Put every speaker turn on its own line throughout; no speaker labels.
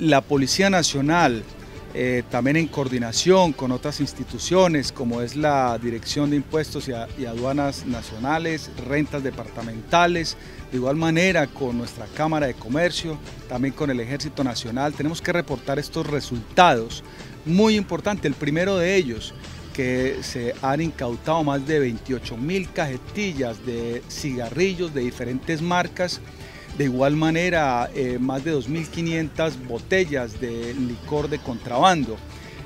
la Policía Nacional, eh, también en coordinación con otras instituciones como es la Dirección de Impuestos y, Aduanas Nacionales, rentas departamentales, de igual manera con nuestra Cámara de Comercio, también con el Ejército Nacional, tenemos que reportar estos resultados. Muy importante, el primero de ellos, que se han incautado más de 28 mil cajetillas de cigarrillos de diferentes marcas, de igual manera, eh, más de 2.500 botellas de licor de contrabando.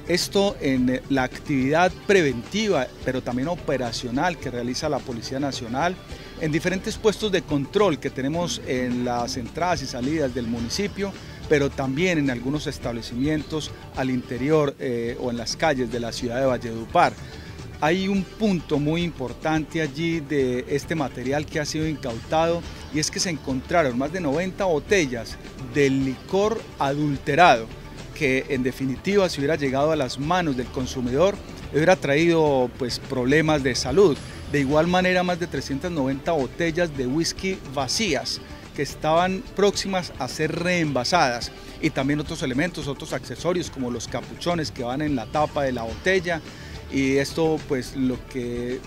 Esto en la actividad preventiva, pero también operacional que realiza la Policía Nacional en diferentes puestos de control que tenemos en las entradas y salidas del municipio, pero también en algunos establecimientos al interior eh, o en las calles de la ciudad de Valledupar. Hay un punto muy importante allí de este material que ha sido incautado y es que se encontraron más de 90 botellas de licor adulterado que en definitiva si hubiera llegado a las manos del consumidor hubiera traído pues problemas de salud. De igual manera más de 390 botellas de whisky vacías que estaban próximas a ser reenvasadas y también otros elementos, otros accesorios como los capuchones que van en la tapa de la botella, y esto pues lo que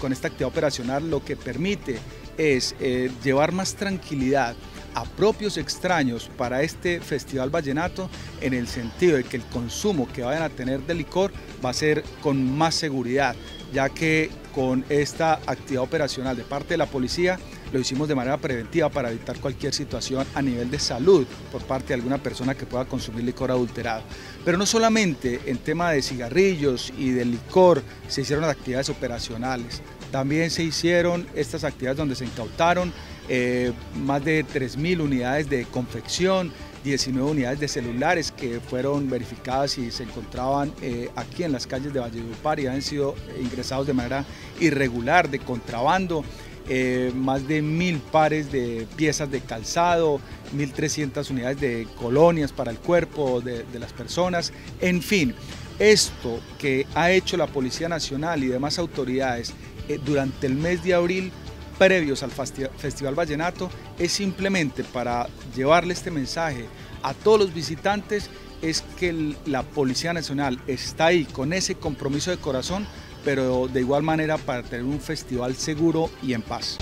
con esta actividad operacional lo que permite es eh, llevar más tranquilidad a propios extraños para este Festival Vallenato en el sentido de que el consumo que vayan a tener de licor va a ser con más seguridad, ya que con esta actividad operacional de parte de la policía lo hicimos de manera preventiva para evitar cualquier situación a nivel de salud por parte de alguna persona que pueda consumir licor adulterado. Pero no solamente en tema de cigarrillos y de licor se hicieron actividades operacionales, también se hicieron estas actividades donde se incautaron eh, más de 3.000 unidades de confección, 19 unidades de celulares que fueron verificadas y se encontraban eh, aquí en las calles de Valledupar y han sido ingresados de manera irregular, de contrabando. Eh, más de mil pares de piezas de calzado, 1.300 unidades de colonias para el cuerpo de, las personas, en fin, esto que ha hecho la Policía Nacional y demás autoridades eh, durante el mes de abril previos al Festival Vallenato es simplemente para llevarle este mensaje a todos los visitantes es que la Policía Nacional está ahí con ese compromiso de corazón pero de igual manera para tener un festival seguro y en paz.